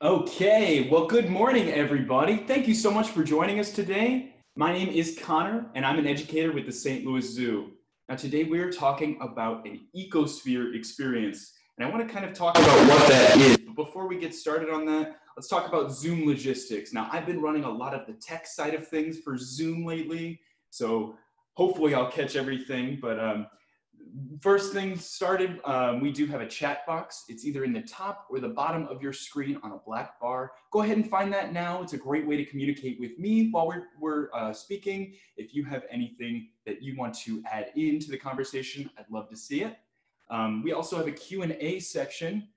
Okay, well, good morning, everybody. Thank you so much for joining us today. My name is Connor, and I'm an educator with the St. Louis Zoo. Now, today we are talking about an ecosphere experience, and I want to kind of talk about what that is. But before we get started on that, let's talk about Zoom logistics. Now, I've been running a lot of the tech side of things for Zoom lately, so hopefully I'll catch everything. But um, first thing started, um, we do have a chat box. It's either in the top or the bottom of your screen on a black bar. Go ahead and find that now. It's a great way to communicate with me while we're, we're uh, speaking. If you have anything that you want to add into the conversation, I'd love to see it. Um, we also have a Q&A section.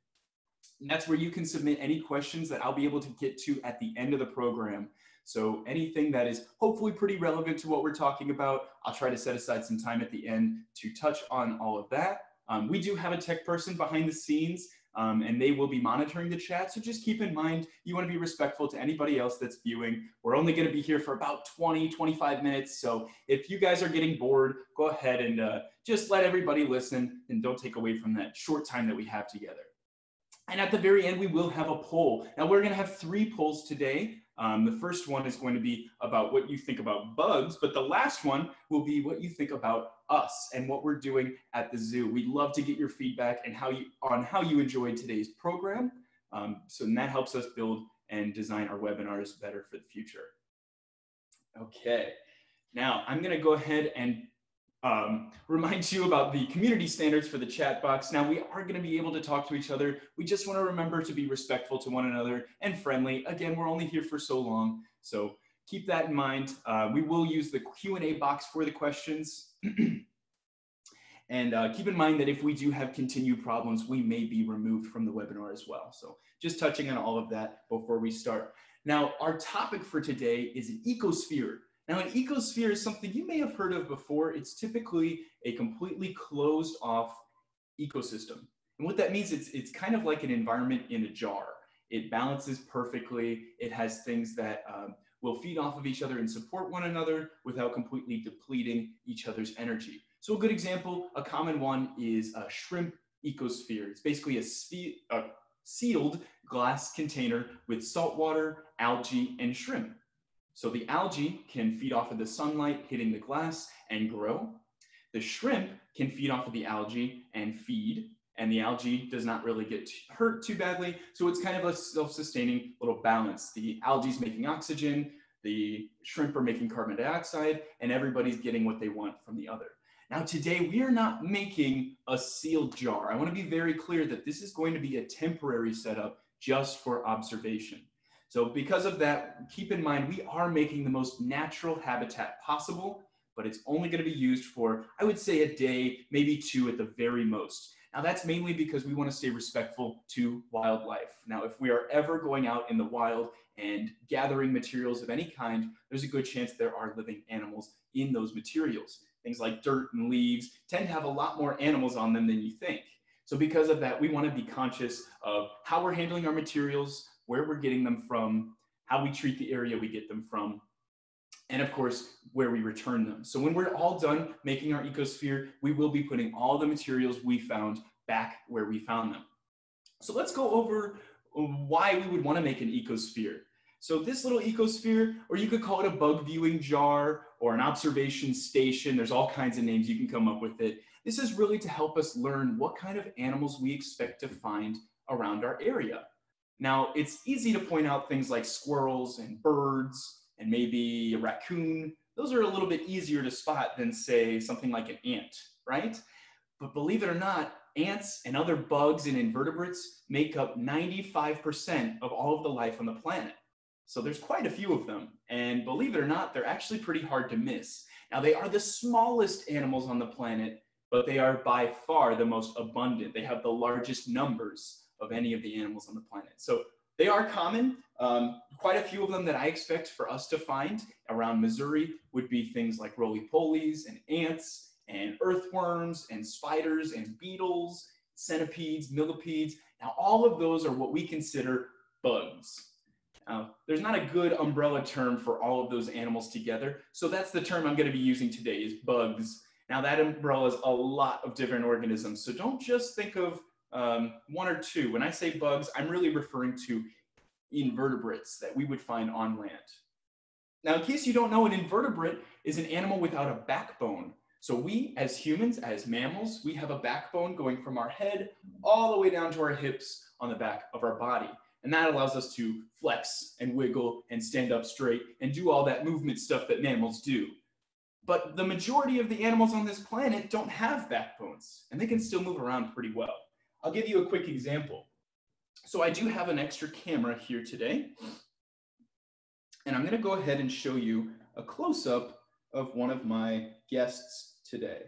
And that's where you can submit any questions that I'll be able to get to at the end of the program. So anything that is hopefully pretty relevant to what we're talking about, I'll try to set aside some time at the end to touch on all of that. Um, we do have a tech person behind the scenes um, and they will be monitoring the chat. So just keep in mind, you wanna be respectful to anybody else that's viewing. We're only gonna be here for about 20, 25 minutes. So if you guys are getting bored, go ahead and uh, just let everybody listen and don't take away from that short time that we have together. And at the very end, we will have a poll. Now we're gonna have three polls today. Um, the first one is going to be about what you think about bugs, but the last one will be what you think about us and what we're doing at the zoo. We'd love to get your feedback and how you on how you enjoyed today's program. Um, so that helps us build and design our webinars better for the future. Okay, now I'm going to go ahead and um, remind you about the community standards for the chat box. Now we are going to be able to talk to each other. We just want to remember to be respectful to one another and friendly. Again, we're only here for so long, so keep that in mind. Uh, we will use the Q&A box for the questions. and uh, keep in mind that if we do have continued problems, we may be removed from the webinar as well. So just touching on all of that before we start. Now, our topic for today is an ecosphere. Now, an ecosphere is something you may have heard of before. It's typically a completely closed off ecosystem. And what that means, it's, it's kind of like an environment in a jar. It balances perfectly. It has things that um, will feed off of each other and support one another without completely depleting each other's energy. So a good example, a common one is a shrimp ecosphere. It's basically a, a sealed glass container with salt water, algae, and shrimp. So the algae can feed off of the sunlight hitting the glass and grow. The shrimp can feed off of the algae and feed, and the algae does not really get hurt too badly. So it's kind of a self-sustaining little balance. The algae is making oxygen, the shrimp are making carbon dioxide, and everybody's getting what they want from the other. Now today we are not making a sealed jar. I wanna be very clear that this is going to be a temporary setup just for observation. So because of that, keep in mind, we are making the most natural habitat possible, but it's only gonna be used for, I would say a day, maybe two at the very most. Now that's mainly because we wanna stay respectful to wildlife. Now, if we are ever going out in the wild and gathering materials of any kind, there's a good chance there are living animals in those materials. Things like dirt and leaves tend to have a lot more animals on them than you think. So because of that, we wanna be conscious of how we're handling our materials, where we're getting them from, how we treat the area we get them from, and of course, where we return them. So when we're all done making our ecosphere, we will be putting all the materials we found back where we found them. So let's go over why we would want to make an ecosphere. So this little ecosphere, or you could call it a bug viewing jar or an observation station. There's all kinds of names you can come up with it. This is really to help us learn what kind of animals we expect to find around our area. Now, it's easy to point out things like squirrels and birds and maybe a raccoon. Those are a little bit easier to spot than, say, something like an ant, right? But believe it or not, ants and other bugs and invertebrates make up 95% of all of the life on the planet. So there's quite a few of them. And believe it or not, they're actually pretty hard to miss. Now, they are the smallest animals on the planet, but they are by far the most abundant. They have the largest numbers of any of the animals on the planet. So they are common. Um, quite a few of them that I expect for us to find around Missouri would be things like roly-polies and ants and earthworms and spiders and beetles, centipedes, millipedes. Now, all of those are what we consider bugs. There's not a good umbrella term for all of those animals together. So that's the term I'm going to be using today is bugs. Now that umbrella is a lot of different organisms. So don't just think of um, one or two. When I say bugs, I'm really referring to invertebrates that we would find on land. Now, in case you don't know, an invertebrate is an animal without a backbone. So we, as humans, as mammals, we have a backbone going from our head all the way down to our hips on the back of our body. And that allows us to flex and wiggle and stand up straight and do all that movement stuff that mammals do. But the majority of the animals on this planet don't have backbones and they can still move around pretty well. I'll give you a quick example. So I do have an extra camera here today. And I'm gonna go ahead and show you a close-up of one of my guests today.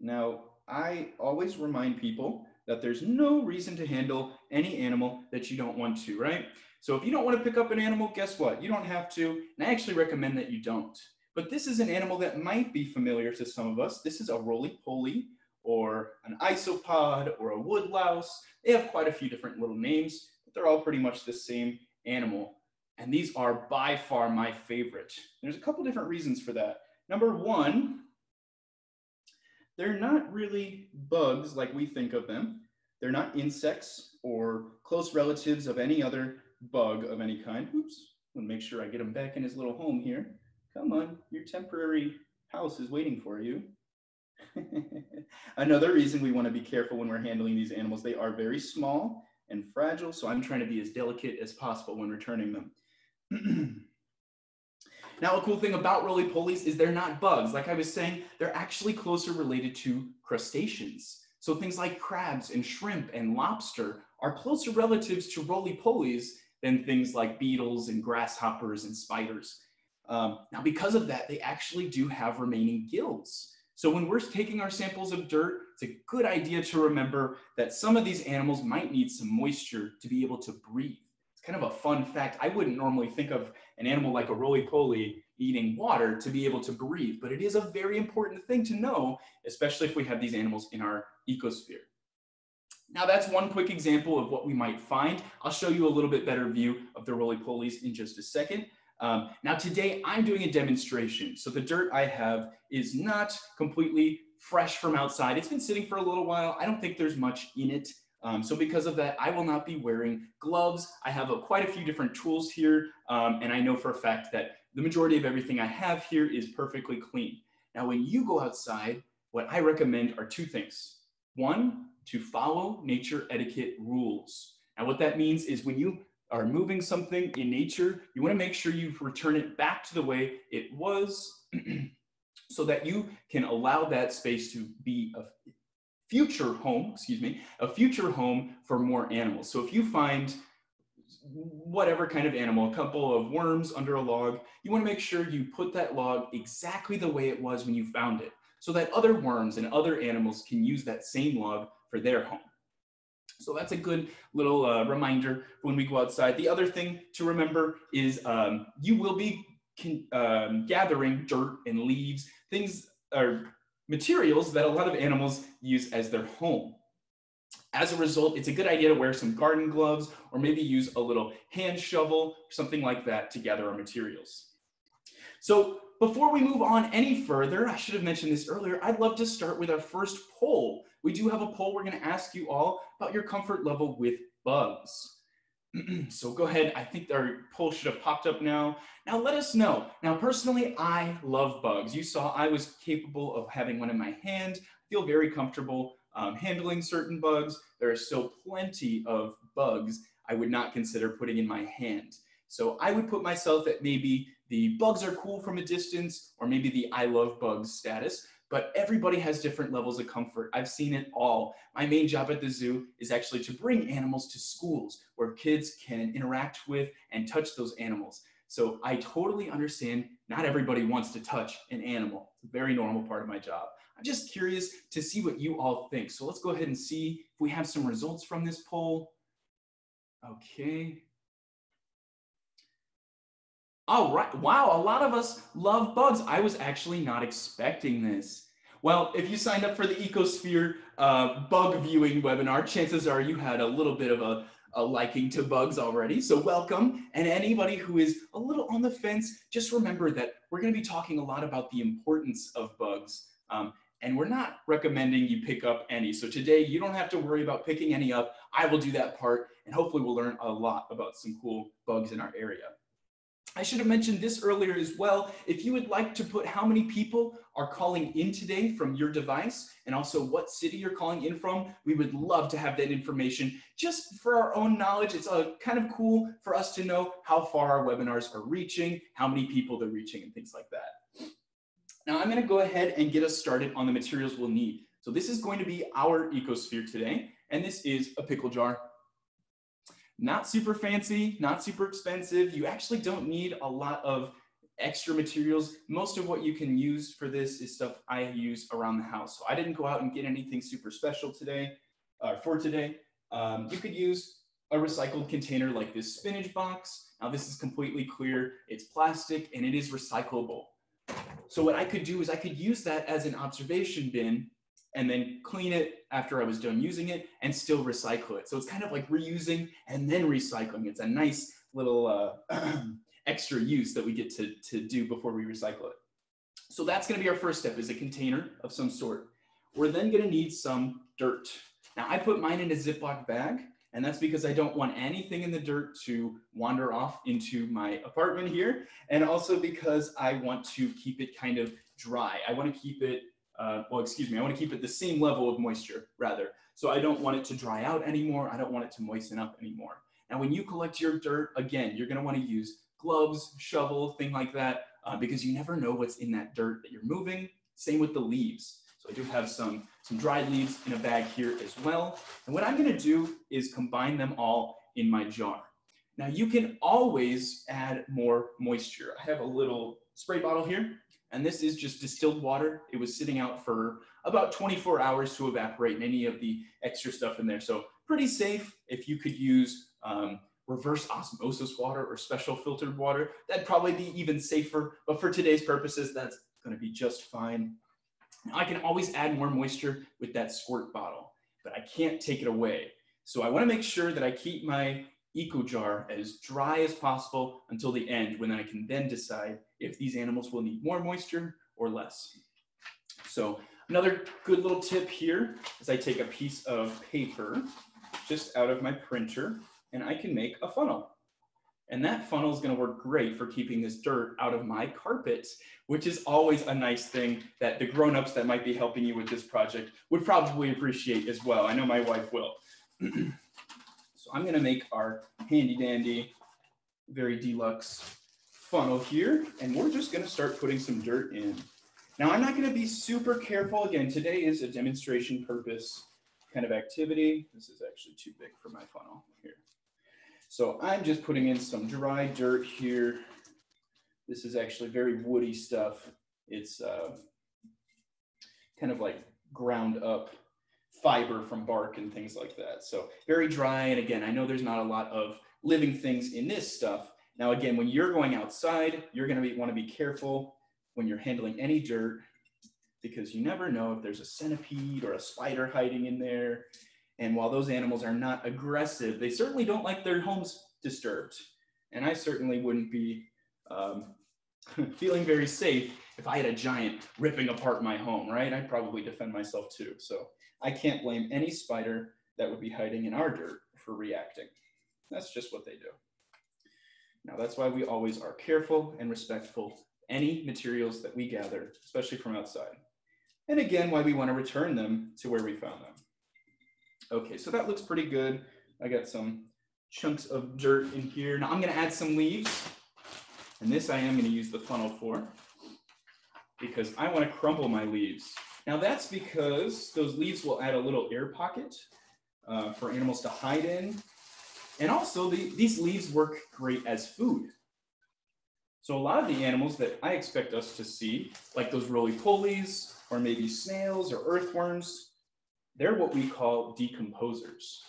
Now, I always remind people that there's no reason to handle any animal that you don't want to, right? So if you don't want to pick up an animal, guess what? You don't have to, and I actually recommend that you don't. But this is an animal that might be familiar to some of us. This is a roly-poly or an isopod or a woodlouse. They have quite a few different little names, but they're all pretty much the same animal. And these are by far my favorite. There's a couple different reasons for that. Number one, they're not really bugs like we think of them. They're not insects or close relatives of any other bug of any kind. Oops, I'm gonna make sure I get him back in his little home here. Come on, your temporary house is waiting for you. Another reason we wanna be careful when we're handling these animals, they are very small and fragile, so I'm trying to be as delicate as possible when returning them. Now, a cool thing about roly-polies is they're not bugs. Like I was saying, they're actually closer related to crustaceans. So things like crabs and shrimp and lobster are closer relatives to roly-polies than things like beetles and grasshoppers and spiders. Um, now, because of that, they actually do have remaining gills. So when we're taking our samples of dirt, it's a good idea to remember that some of these animals might need some moisture to be able to breathe It's kind of a fun fact. I wouldn't normally think of an animal like a roly-poly eating water to be able to breathe, but it is a very important thing to know, especially if we have these animals in our ecosphere. Now that's one quick example of what we might find. I'll show you a little bit better view of the roly-polies in just a second. Um, now today I'm doing a demonstration. So the dirt I have is not completely fresh from outside. It's been sitting for a little while. I don't think there's much in it. Um, so because of that, I will not be wearing gloves. I have a, quite a few different tools here, um, and I know for a fact that the majority of everything I have here is perfectly clean. Now, when you go outside, what I recommend are two things. One, to follow nature etiquette rules. Now, what that means is when you are moving something in nature, you wanna make sure you return it back to the way it was so that you can allow that space to be a future home, excuse me, a future home for more animals. So if you find whatever kind of animal, a couple of worms under a log, you want to make sure you put that log exactly the way it was when you found it so that other worms and other animals can use that same log for their home. So that's a good little uh, reminder when we go outside. The other thing to remember is um, you will be um, gathering dirt and leaves, things or materials that a lot of animals use as their home. As a result, it's a good idea to wear some garden gloves or maybe use a little hand shovel, something like that to gather our materials. So before we move on any further, I should have mentioned this earlier, I'd love to start with our first poll. We do have a poll. We're gonna ask you all about your comfort level with bugs. so go ahead. I think our poll should have popped up now. Now let us know. Now personally, I love bugs. You saw I was capable of having one in my hand. I feel very comfortable um, handling certain bugs. There are still plenty of bugs I would not consider putting in my hand. So I would put myself at maybe the bugs are cool from a distance or maybe the I love bugs status but everybody has different levels of comfort. I've seen it all. My main job at the zoo is actually to bring animals to schools where kids can interact with and touch those animals. So I totally understand not everybody wants to touch an animal. It's a very normal part of my job. I'm just curious to see what you all think. So let's go ahead and see if we have some results from this poll. Okay. All right. Wow. A lot of us love bugs. I was actually not expecting this. Well, if you signed up for the Ecosphere uh, bug viewing webinar, chances are you had a little bit of a, a liking to bugs already. So welcome. And anybody who is a little on the fence, just remember that we're going to be talking a lot about the importance of bugs. Um, and we're not recommending you pick up any. So today you don't have to worry about picking any up. I will do that part and hopefully we'll learn a lot about some cool bugs in our area. I should have mentioned this earlier as well. If you would like to put how many people are calling in today from your device and also what city you're calling in from, we would love to have that information just for our own knowledge. It's uh, kind of cool for us to know how far our webinars are reaching, how many people they're reaching and things like that. Now I'm gonna go ahead and get us started on the materials we'll need. So this is going to be our ecosphere today, and this is a pickle jar. Not super fancy, not super expensive. You actually don't need a lot of extra materials. Most of what you can use for this is stuff I use around the house. So I didn't go out and get anything super special today, uh, for today. Um, you could use a recycled container like this spinach box. Now this is completely clear, it's plastic and it is recyclable. So what I could do is I could use that as an observation bin and then clean it after I was done using it and still recycle it. So it's kind of like reusing and then recycling. It's a nice little uh, extra use that we get to, to do before we recycle it. So that's gonna be our first step is a container of some sort. We're then gonna need some dirt. Now I put mine in a Ziploc bag and that's because I don't want anything in the dirt to wander off into my apartment here. And also because I want to keep it kind of dry. I wanna keep it uh, well, excuse me, I want to keep it the same level of moisture rather. So I don't want it to dry out anymore. I don't want it to moisten up anymore. Now, when you collect your dirt, again, you're going to want to use gloves, shovel, thing like that, uh, because you never know what's in that dirt that you're moving. Same with the leaves. So I do have some, some dried leaves in a bag here as well. And what I'm going to do is combine them all in my jar. Now you can always add more moisture. I have a little spray bottle here and this is just distilled water. It was sitting out for about 24 hours to evaporate any of the extra stuff in there. So pretty safe if you could use um, reverse osmosis water or special filtered water. That'd probably be even safer, but for today's purposes, that's gonna be just fine. I can always add more moisture with that squirt bottle, but I can't take it away. So I wanna make sure that I keep my eco jar as dry as possible until the end when I can then decide if these animals will need more moisture or less. So another good little tip here is I take a piece of paper just out of my printer and I can make a funnel. And that funnel is going to work great for keeping this dirt out of my carpet, which is always a nice thing that the grown-ups that might be helping you with this project would probably appreciate as well. I know my wife will. so I'm going to make our handy dandy, very deluxe funnel here, and we're just gonna start putting some dirt in. Now I'm not gonna be super careful. Again, today is a demonstration purpose kind of activity. This is actually too big for my funnel here. So I'm just putting in some dry dirt here. This is actually very woody stuff. It's uh, kind of like ground up fiber from bark and things like that. So very dry. And again, I know there's not a lot of living things in this stuff, now, again, when you're going outside, you're gonna want to be careful when you're handling any dirt because you never know if there's a centipede or a spider hiding in there. And while those animals are not aggressive, they certainly don't like their homes disturbed. And I certainly wouldn't be um, feeling very safe if I had a giant ripping apart my home, right? I'd probably defend myself too. So I can't blame any spider that would be hiding in our dirt for reacting. That's just what they do. Now that's why we always are careful and respectful any materials that we gather, especially from outside. And again, why we want to return them to where we found them. Okay, so that looks pretty good. I got some chunks of dirt in here. Now I'm gonna add some leaves. And this I am gonna use the funnel for because I wanna crumble my leaves. Now that's because those leaves will add a little air pocket uh, for animals to hide in and also, the, these leaves work great as food. So a lot of the animals that I expect us to see, like those roly-polies, or maybe snails or earthworms, they're what we call decomposers.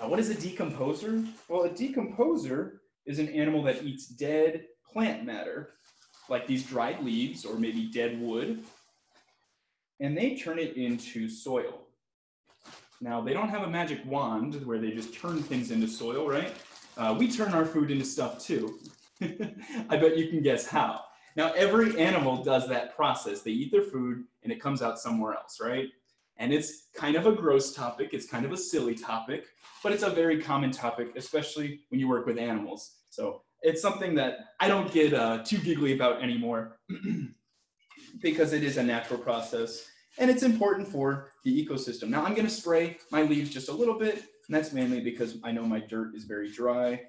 Now, what is a decomposer? Well, a decomposer is an animal that eats dead plant matter, like these dried leaves or maybe dead wood, and they turn it into soil. Now, they don't have a magic wand where they just turn things into soil, right? Uh, we turn our food into stuff too. I bet you can guess how. Now, every animal does that process. They eat their food and it comes out somewhere else, right? And it's kind of a gross topic. It's kind of a silly topic, but it's a very common topic, especially when you work with animals. So it's something that I don't get uh, too giggly about anymore because it is a natural process and it's important for the ecosystem. Now I'm gonna spray my leaves just a little bit, and that's mainly because I know my dirt is very dry.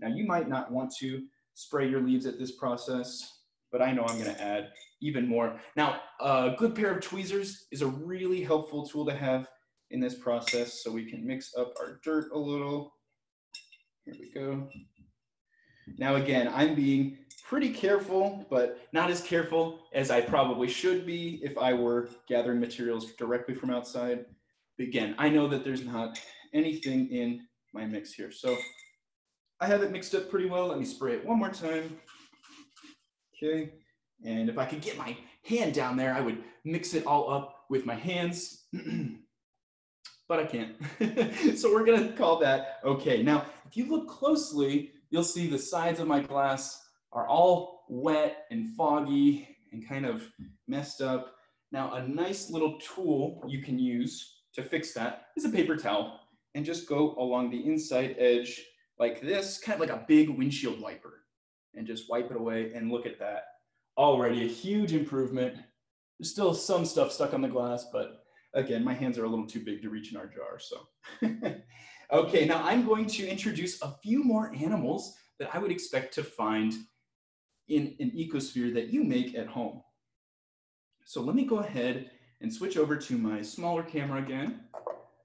Now you might not want to spray your leaves at this process, but I know I'm gonna add even more. Now, a good pair of tweezers is a really helpful tool to have in this process so we can mix up our dirt a little. Here we go. Now again, I'm being pretty careful, but not as careful as I probably should be if I were gathering materials directly from outside. But again, I know that there's not anything in my mix here. So I have it mixed up pretty well. Let me spray it one more time. Okay, and if I could get my hand down there, I would mix it all up with my hands, but I can't. so we're gonna call that okay. Now, if you look closely, you'll see the sides of my glass are all wet and foggy and kind of messed up. Now, a nice little tool you can use to fix that is a paper towel and just go along the inside edge like this, kind of like a big windshield wiper and just wipe it away and look at that. Already a huge improvement. There's still some stuff stuck on the glass, but again, my hands are a little too big to reach in our jar, so. Okay, now I'm going to introduce a few more animals that I would expect to find in an ecosphere that you make at home. So let me go ahead and switch over to my smaller camera again.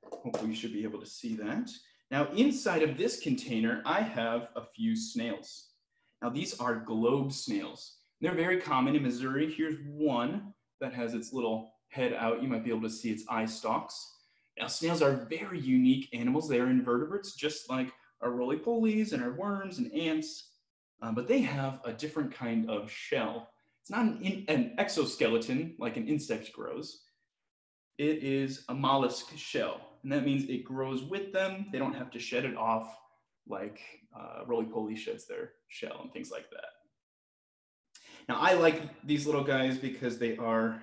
Hopefully you should be able to see that. Now inside of this container, I have a few snails. Now these are globe snails. They're very common in Missouri. Here's one that has its little head out. You might be able to see its eye stalks. Now, snails are very unique animals. They are invertebrates, just like our roly-polies and our worms and ants, um, but they have a different kind of shell. It's not an, in, an exoskeleton like an insect grows. It is a mollusk shell, and that means it grows with them. They don't have to shed it off like uh, roly-poly sheds their shell and things like that. Now, I like these little guys because they are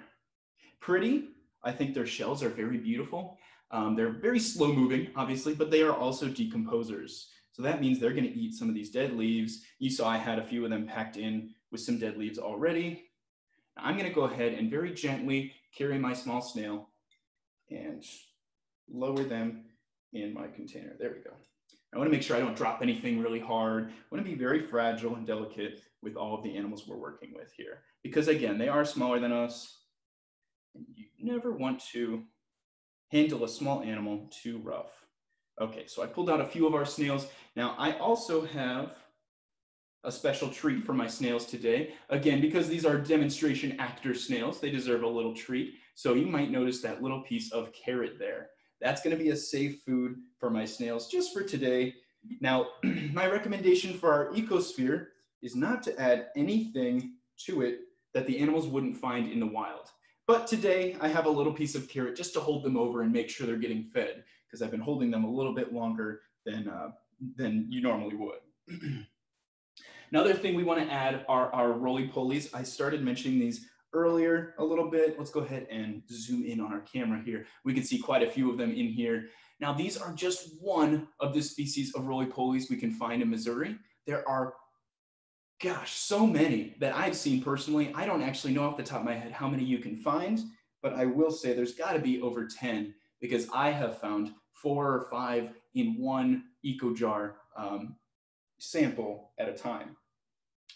pretty. I think their shells are very beautiful. Um, they're very slow moving, obviously, but they are also decomposers. So that means they're gonna eat some of these dead leaves. You saw I had a few of them packed in with some dead leaves already. Now I'm gonna go ahead and very gently carry my small snail and lower them in my container. There we go. I wanna make sure I don't drop anything really hard. I wanna be very fragile and delicate with all of the animals we're working with here. Because again, they are smaller than us. And you never want to handle a small animal too rough. Okay, so I pulled out a few of our snails. Now I also have a special treat for my snails today. Again, because these are demonstration actor snails, they deserve a little treat. So you might notice that little piece of carrot there. That's gonna be a safe food for my snails just for today. Now, my recommendation for our ecosphere is not to add anything to it that the animals wouldn't find in the wild. But today I have a little piece of carrot just to hold them over and make sure they're getting fed because I've been holding them a little bit longer than, uh, than you normally would. Another thing we want to add are our roly-polies. I started mentioning these earlier a little bit. Let's go ahead and zoom in on our camera here. We can see quite a few of them in here. Now, these are just one of the species of roly-polies we can find in Missouri. There are gosh, so many that I've seen personally. I don't actually know off the top of my head how many you can find, but I will say there's got to be over 10 because I have found four or five in one eco jar um, sample at a time.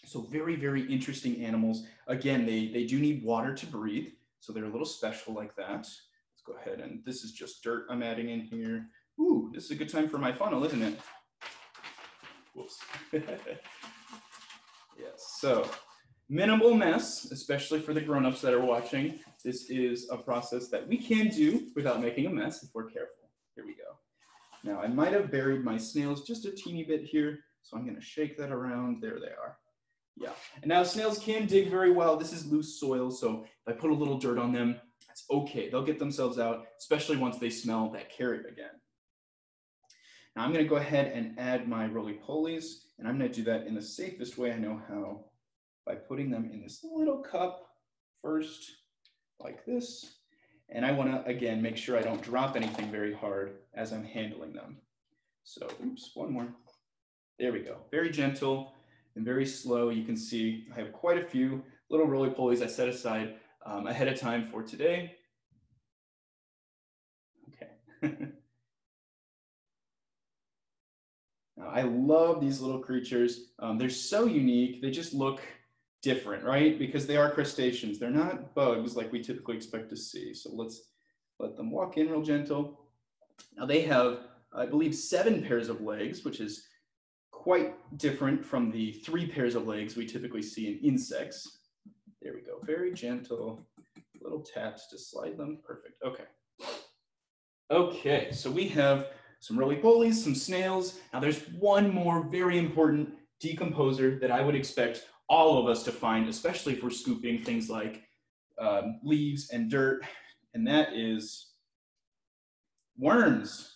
So very, very interesting animals. Again, they, they do need water to breathe. So they're a little special like that. Let's go ahead and this is just dirt I'm adding in here. Ooh, this is a good time for my funnel, isn't it? Whoops. Yes, so minimal mess, especially for the grown-ups that are watching. This is a process that we can do without making a mess if we're careful. Here we go. Now I might have buried my snails just a teeny bit here, so I'm gonna shake that around. There they are. Yeah, and now snails can dig very well. This is loose soil, so if I put a little dirt on them, that's okay. They'll get themselves out, especially once they smell that carrot again. Now I'm gonna go ahead and add my roly-polies, and I'm gonna do that in the safest way I know how. By putting them in this little cup first, like this. And I wanna, again, make sure I don't drop anything very hard as I'm handling them. So, oops, one more. There we go. Very gentle and very slow. You can see I have quite a few little roly-polies I set aside um, ahead of time for today. Okay. now, I love these little creatures. Um, they're so unique. They just look different, right? Because they are crustaceans. They're not bugs like we typically expect to see. So let's let them walk in real gentle. Now they have, I believe, seven pairs of legs, which is quite different from the three pairs of legs we typically see in insects. There we go, very gentle, little taps to slide them, perfect, okay. Okay, so we have some roly-polies, some snails. Now there's one more very important decomposer that I would expect all of us to find, especially if we're scooping things like um, leaves and dirt, and that is worms.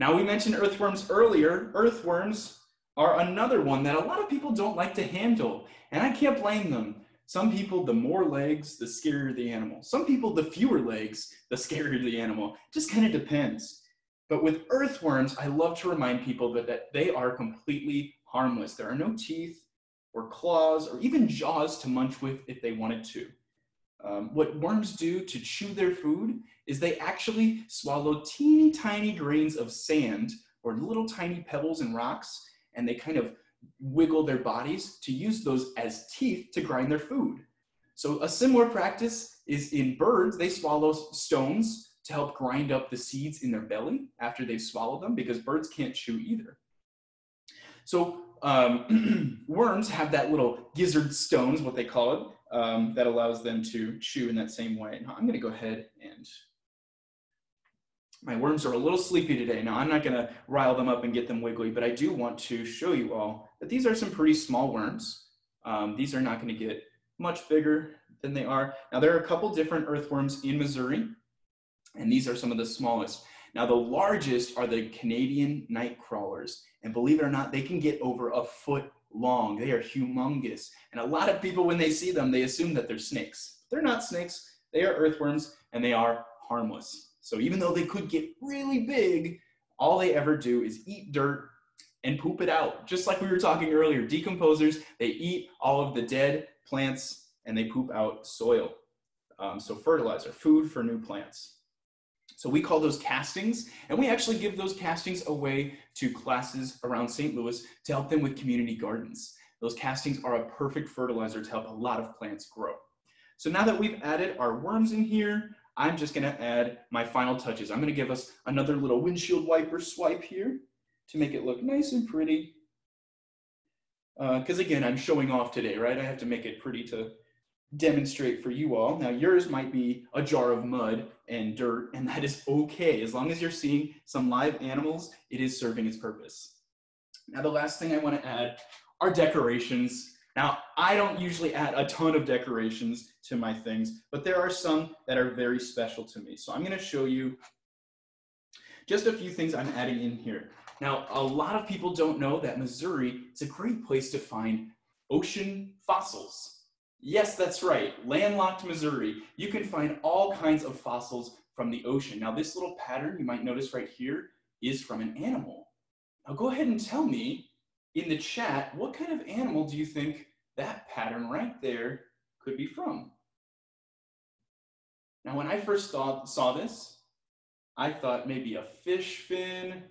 Now we mentioned earthworms earlier. Earthworms are another one that a lot of people don't like to handle, and I can't blame them. Some people, the more legs, the scarier the animal. Some people, the fewer legs, the scarier the animal. Just kind of depends. But with earthworms, I love to remind people that, that they are completely harmless. There are no teeth, or claws or even jaws to munch with if they wanted to. Um, what worms do to chew their food is they actually swallow teeny tiny grains of sand or little tiny pebbles and rocks, and they kind of wiggle their bodies to use those as teeth to grind their food. So a similar practice is in birds, they swallow stones to help grind up the seeds in their belly after they've swallowed them because birds can't chew either. So um, worms have that little gizzard stones, what they call it, um, that allows them to chew in that same way. Now I'm gonna go ahead and, my worms are a little sleepy today. Now I'm not gonna rile them up and get them wiggly, but I do want to show you all that these are some pretty small worms. Um, these are not gonna get much bigger than they are. Now there are a couple different earthworms in Missouri, and these are some of the smallest. Now the largest are the Canadian night crawlers, and believe it or not, they can get over a foot long. They are humongous. And a lot of people, when they see them, they assume that they're snakes. They're not snakes, they are earthworms, and they are harmless. So even though they could get really big, all they ever do is eat dirt and poop it out. Just like we were talking earlier, decomposers, they eat all of the dead plants and they poop out soil. Um, so fertilizer, food for new plants. So we call those castings, and we actually give those castings away to classes around St. Louis to help them with community gardens. Those castings are a perfect fertilizer to help a lot of plants grow. So now that we've added our worms in here, I'm just gonna add my final touches. I'm gonna give us another little windshield wiper swipe here to make it look nice and pretty. Because uh, again, I'm showing off today, right? I have to make it pretty to demonstrate for you all. Now yours might be a jar of mud and dirt, and that is okay. As long as you're seeing some live animals, it is serving its purpose. Now the last thing I wanna add are decorations. Now, I don't usually add a ton of decorations to my things, but there are some that are very special to me. So I'm gonna show you just a few things I'm adding in here. Now, a lot of people don't know that Missouri is a great place to find ocean fossils. Yes, that's right. Landlocked Missouri. You can find all kinds of fossils from the ocean. Now, this little pattern you might notice right here is from an animal. Now, go ahead and tell me in the chat, what kind of animal do you think that pattern right there could be from? Now, when I first saw, saw this, I thought maybe a fish fin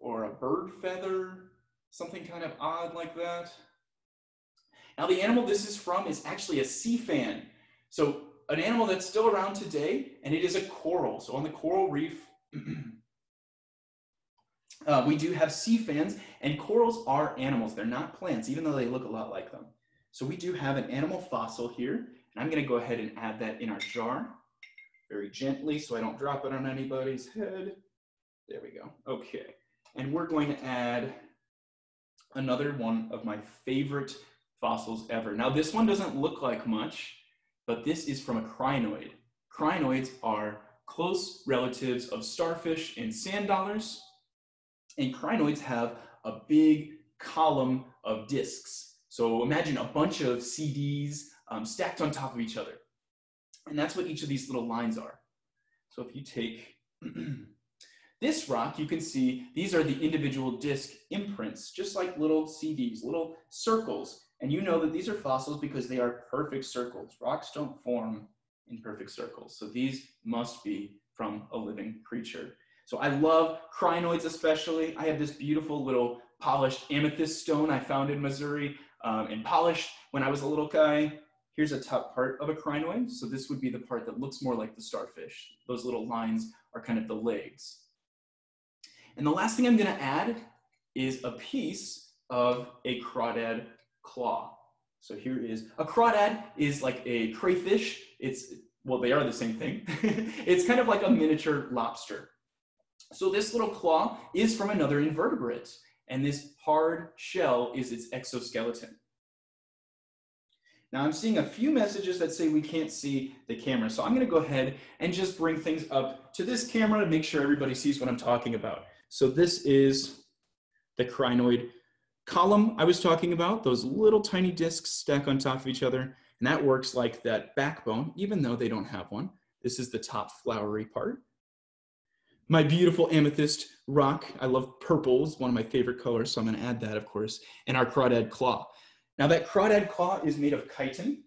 or a bird feather, something kind of odd like that. Now, the animal this is from is actually a sea fan. So, an animal that's still around today, and it is a coral. So, on the coral reef, uh, we do have sea fans, and corals are animals. They're not plants, even though they look a lot like them. So, we do have an animal fossil here, and I'm going to go ahead and add that in our jar very gently so I don't drop it on anybody's head. There we go. Okay. And we're going to add another one of my favorite fossils ever. Now this one doesn't look like much, but this is from a crinoid. Crinoids are close relatives of starfish and sand dollars, and crinoids have a big column of discs. So imagine a bunch of CDs um, stacked on top of each other. And that's what each of these little lines are. So if you take this rock, you can see these are the individual disc imprints, just like little CDs, little circles. And you know that these are fossils because they are perfect circles. Rocks don't form in perfect circles. So these must be from a living creature. So I love crinoids especially. I have this beautiful little polished amethyst stone I found in Missouri um, and polished when I was a little guy. Here's a top part of a crinoid. So this would be the part that looks more like the starfish. Those little lines are kind of the legs. And the last thing I'm gonna add is a piece of a crawdad claw. So here is, a crawdad is like a crayfish. It's, well, they are the same thing. it's kind of like a miniature lobster. So this little claw is from another invertebrate, and this hard shell is its exoskeleton. Now I'm seeing a few messages that say we can't see the camera, so I'm gonna go ahead and just bring things up to this camera to make sure everybody sees what I'm talking about. So this is the crinoid column I was talking about, those little tiny discs stack on top of each other, and that works like that backbone, even though they don't have one. This is the top flowery part. My beautiful amethyst rock, I love purple, is one of my favorite colors, so I'm gonna add that, of course, and our crawdad claw. Now that crawdad claw is made of chitin,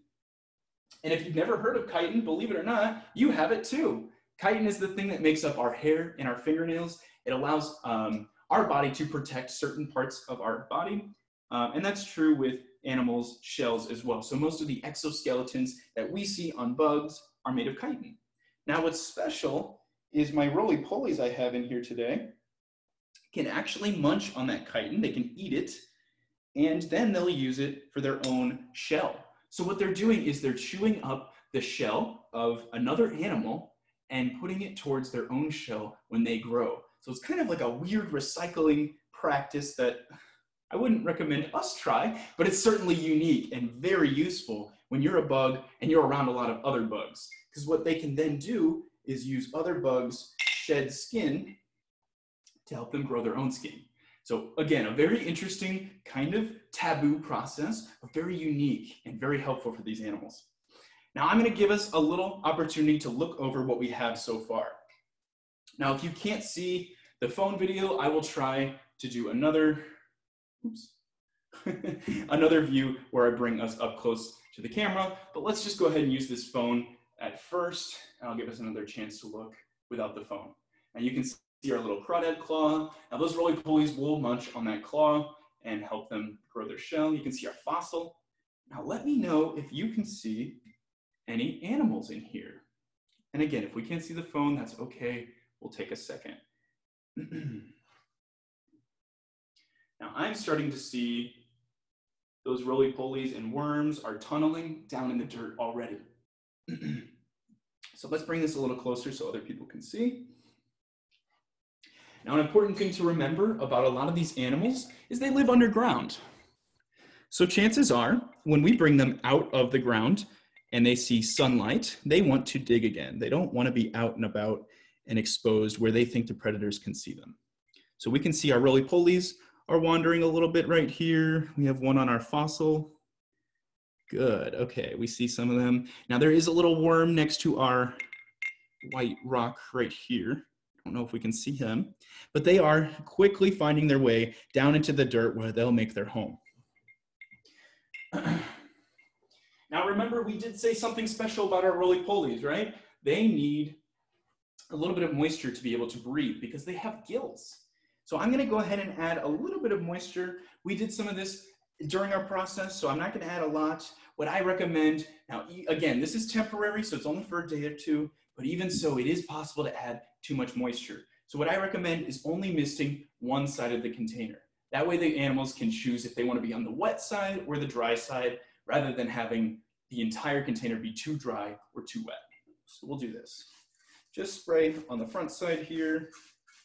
and if you've never heard of chitin, believe it or not, you have it too. Chitin is the thing that makes up our hair and our fingernails. It allows um, our body to protect certain parts of our body. Um, and that's true with animals' shells as well. So most of the exoskeletons that we see on bugs are made of chitin. Now what's special is my roly-polies I have in here today can actually munch on that chitin. They can eat it, and then they'll use it for their own shell. So what they're doing is they're chewing up the shell of another animal and putting it towards their own shell when they grow. So it's kind of like a weird recycling practice that I wouldn't recommend us try, but it's certainly unique and very useful when you're a bug and you're around a lot of other bugs. Because what they can then do is use other bugs' shed skin to help them grow their own skin. So again, a very interesting kind of taboo process, but very unique and very helpful for these animals. Now I'm gonna give us a little opportunity to look over what we have so far. Now, if you can't see the phone video, I will try to do another, oops, another view where I bring us up close to the camera, but let's just go ahead and use this phone at first, and I'll give us another chance to look without the phone. And you can see our little crawdad claw. Now those roly-polies will munch on that claw and help them grow their shell. You can see our fossil. Now let me know if you can see any animals in here. And again, if we can't see the phone, that's okay. We'll take a second. now I'm starting to see those roly-polies and worms are tunneling down in the dirt already. so let's bring this a little closer so other people can see. Now, an important thing to remember about a lot of these animals is they live underground. So chances are, when we bring them out of the ground and they see sunlight, they want to dig again. They don't want to be out and about and exposed where they think the predators can see them. So we can see our roly-polies are wandering a little bit right here. We have one on our fossil. Good, okay, we see some of them. Now there is a little worm next to our white rock right here. I don't know if we can see him, but they are quickly finding their way down into the dirt where they'll make their home. now remember, we did say something special about our roly-polies, right? They need a little bit of moisture to be able to breathe because they have gills. So I'm gonna go ahead and add a little bit of moisture. We did some of this during our process, so I'm not gonna add a lot. What I recommend, now again, this is temporary, so it's only for a day or two, but even so, it is possible to add too much moisture. So what I recommend is only misting one side of the container. That way the animals can choose if they wanna be on the wet side or the dry side, rather than having the entire container be too dry or too wet. So we'll do this. Just spray on the front side here.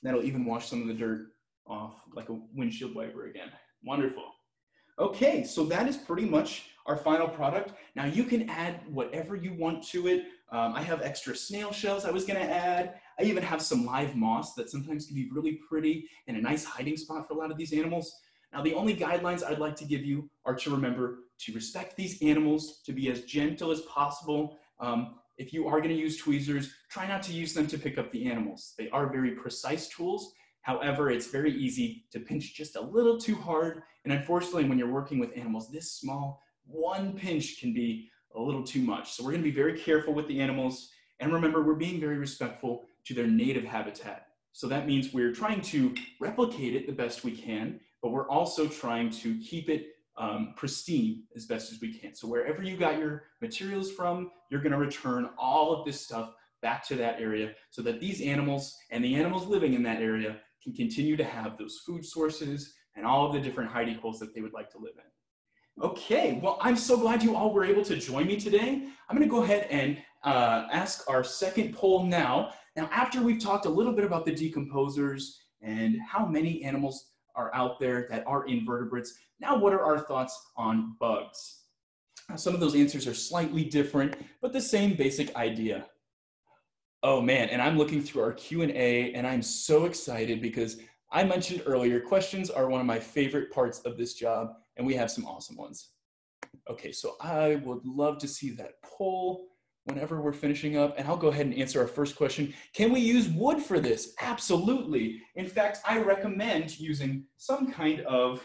That'll even wash some of the dirt off like a windshield wiper again. Wonderful. Okay, so that is pretty much our final product. Now you can add whatever you want to it. Um, I have extra snail shells I was gonna add. I even have some live moss that sometimes can be really pretty and a nice hiding spot for a lot of these animals. Now, the only guidelines I'd like to give you are to remember to respect these animals, to be as gentle as possible. Um, if you are going to use tweezers, try not to use them to pick up the animals. They are very precise tools. However, it's very easy to pinch just a little too hard. And unfortunately, when you're working with animals this small, one pinch can be a little too much. So we're going to be very careful with the animals. And remember, we're being very respectful to their native habitat. So that means we're trying to replicate it the best we can, but we're also trying to keep it um, pristine as best as we can. So wherever you got your materials from, you're gonna return all of this stuff back to that area so that these animals and the animals living in that area can continue to have those food sources and all of the different hidey holes that they would like to live in. Okay, well, I'm so glad you all were able to join me today. I'm gonna go ahead and uh, ask our second poll now. Now, after we've talked a little bit about the decomposers and how many animals are out there that are invertebrates, now what are our thoughts on bugs? Now, some of those answers are slightly different, but the same basic idea. Oh man, and I'm looking through our Q&A and I'm so excited because I mentioned earlier, questions are one of my favorite parts of this job and we have some awesome ones. Okay, so I would love to see that poll whenever we're finishing up. And I'll go ahead and answer our first question. Can we use wood for this? Absolutely. In fact, I recommend using some kind of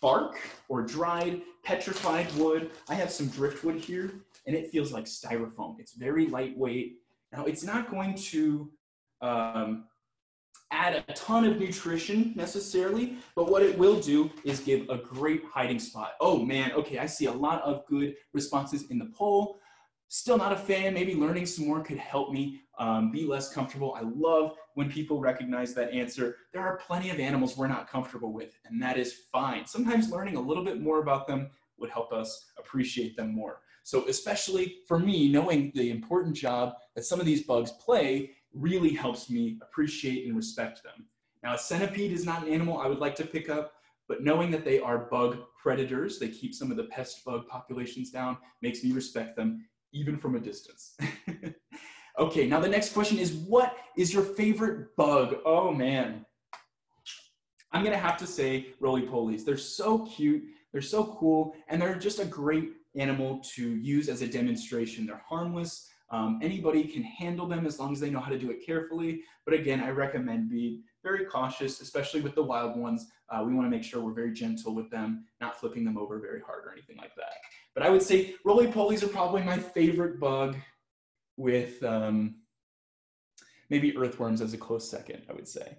bark or dried petrified wood. I have some driftwood here and it feels like styrofoam. It's very lightweight. Now it's not going to um, add a ton of nutrition necessarily, but what it will do is give a great hiding spot. Oh man, okay, I see a lot of good responses in the poll. Still not a fan, maybe learning some more could help me um, be less comfortable. I love when people recognize that answer. There are plenty of animals we're not comfortable with, and that is fine. Sometimes learning a little bit more about them would help us appreciate them more. So especially for me, knowing the important job that some of these bugs play really helps me appreciate and respect them. Now, a centipede is not an animal I would like to pick up, but knowing that they are bug predators, they keep some of the pest bug populations down, makes me respect them even from a distance. okay, now the next question is what is your favorite bug? Oh man. I'm gonna have to say roly-polies. They're so cute, they're so cool, and they're just a great animal to use as a demonstration. They're harmless. Um, anybody can handle them as long as they know how to do it carefully. But again, I recommend being very cautious, especially with the wild ones. Uh, we wanna make sure we're very gentle with them, not flipping them over very hard or anything like that. But I would say roly-polies are probably my favorite bug with um, maybe earthworms as a close second, I would say.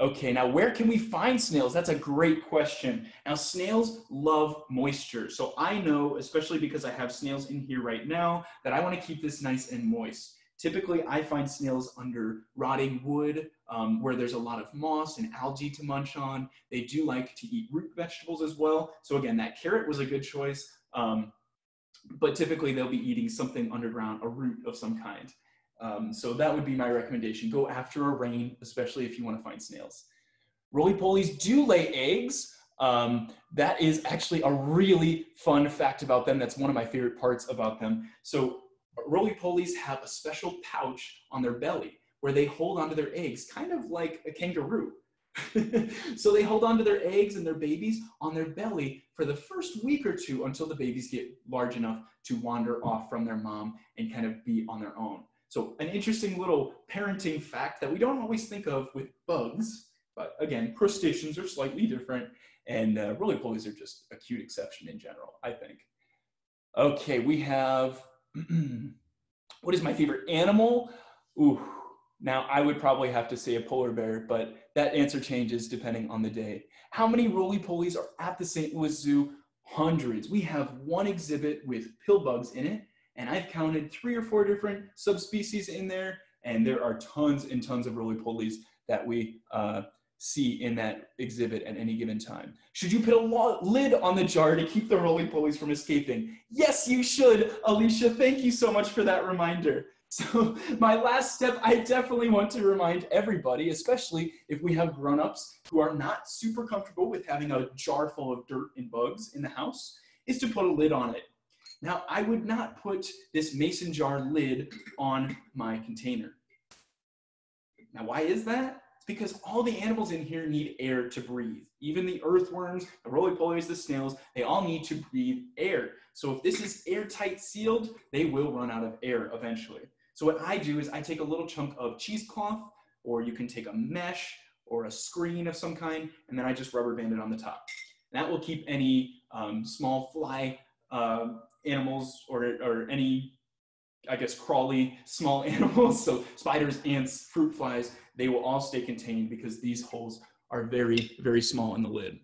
Okay, now where can we find snails? That's a great question. Now snails love moisture. So I know, especially because I have snails in here right now, that I wanna keep this nice and moist. Typically, I find snails under rotting wood um, where there's a lot of moss and algae to munch on. They do like to eat root vegetables as well. So again, that carrot was a good choice. Um, but typically they'll be eating something underground, a root of some kind. Um, so that would be my recommendation. Go after a rain, especially if you want to find snails. Roly-polies do lay eggs. Um, that is actually a really fun fact about them. That's one of my favorite parts about them. So roly-polies have a special pouch on their belly where they hold onto their eggs, kind of like a kangaroo. so they hold on to their eggs and their babies on their belly for the first week or two until the babies get large enough to wander off from their mom and kind of be on their own. So an interesting little parenting fact that we don't always think of with bugs, but again, crustaceans are slightly different and uh, roly-polies are just a cute exception in general, I think. Okay, we have, what is my favorite animal? Ooh, now, I would probably have to say a polar bear, but that answer changes depending on the day. How many roly-polies are at the St. Louis Zoo? Hundreds. We have one exhibit with pill bugs in it, and I've counted three or four different subspecies in there, and there are tons and tons of roly-polies that we uh, see in that exhibit at any given time. Should you put a lid on the jar to keep the roly-polies from escaping? Yes, you should, Alicia. Thank you so much for that reminder. So my last step, I definitely want to remind everybody, especially if we have grown-ups who are not super comfortable with having a jar full of dirt and bugs in the house, is to put a lid on it. Now, I would not put this mason jar lid on my container. Now, why is that? Because all the animals in here need air to breathe. Even the earthworms, the roly-polies, the snails, they all need to breathe air. So if this is airtight sealed, they will run out of air eventually. So what I do is I take a little chunk of cheesecloth, or you can take a mesh or a screen of some kind, and then I just rubber band it on the top. That will keep any um, small fly uh, animals or, or any I guess, crawly small animals. So spiders, ants, fruit flies, they will all stay contained because these holes are very, very small in the lid.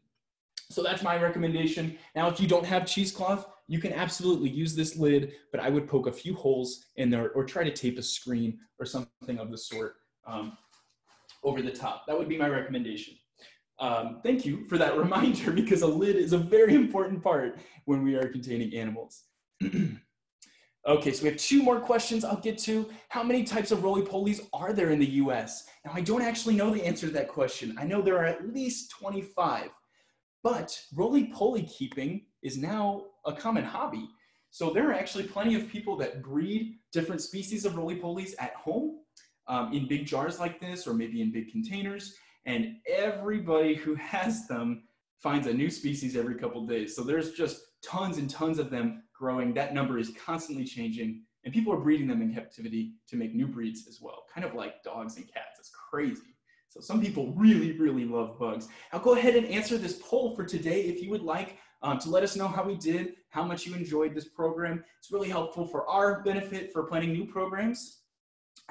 So that's my recommendation. Now, if you don't have cheesecloth, you can absolutely use this lid, but I would poke a few holes in there or try to tape a screen or something of the sort um, over the top. That would be my recommendation. Um, thank you for that reminder because a lid is a very important part when we are containing animals. Okay, so we have two more questions I'll get to. How many types of roly-polies are there in the US? Now, I don't actually know the answer to that question. I know there are at least 25, but roly-poly keeping is now a common hobby. So there are actually plenty of people that breed different species of roly-polies at home um, in big jars like this, or maybe in big containers. And everybody who has them finds a new species every couple days. So there's just tons and tons of them growing. That number is constantly changing, and people are breeding them in captivity to make new breeds as well, kind of like dogs and cats. It's crazy. So some people really, really love bugs. I'll go ahead and answer this poll for today if you would like um, to let us know how we did, how much you enjoyed this program. It's really helpful for our benefit for planning new programs.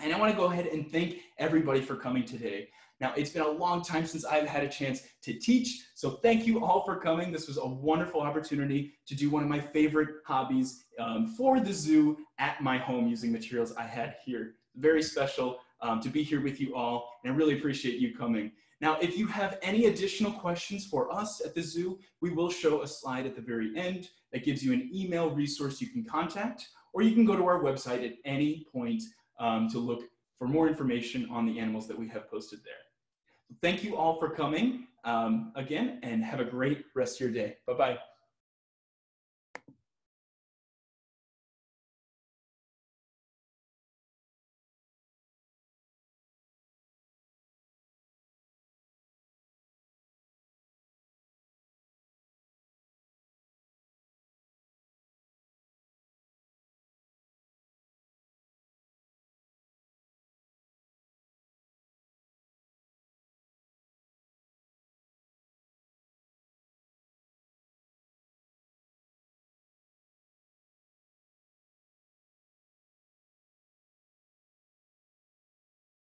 And I want to go ahead and thank everybody for coming today. Now, it's been a long time since I've had a chance to teach, so thank you all for coming. This was a wonderful opportunity to do one of my favorite hobbies um, for the zoo at my home using materials I had here. Very special um, to be here with you all, and I really appreciate you coming. Now, if you have any additional questions for us at the zoo, we will show a slide at the very end that gives you an email resource you can contact, or you can go to our website at any point um, to look for more information on the animals that we have posted there. Thank you all for coming um, again and have a great rest of your day. Bye-bye.